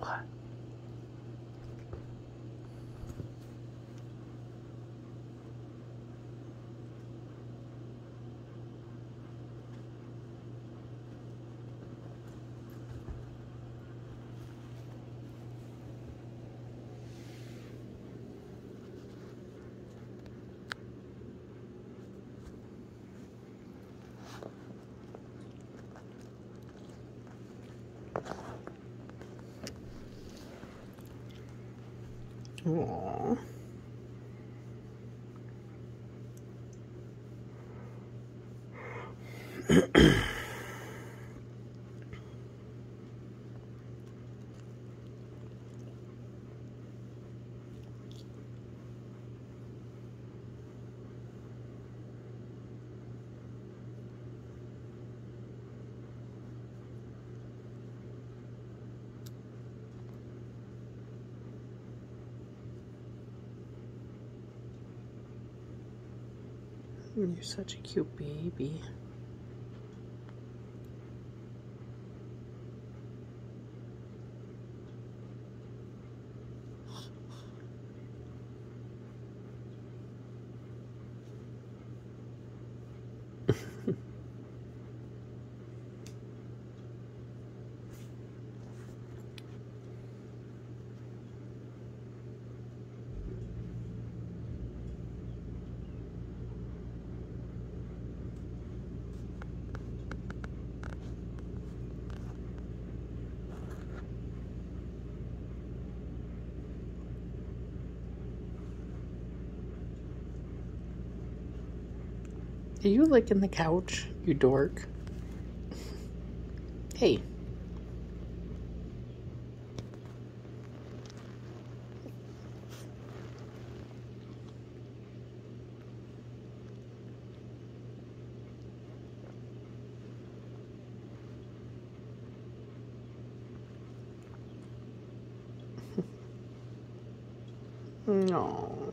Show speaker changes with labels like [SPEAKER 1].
[SPEAKER 1] 快。Aww. You're such a cute baby. Are you licking the couch, you dork? Hey. No.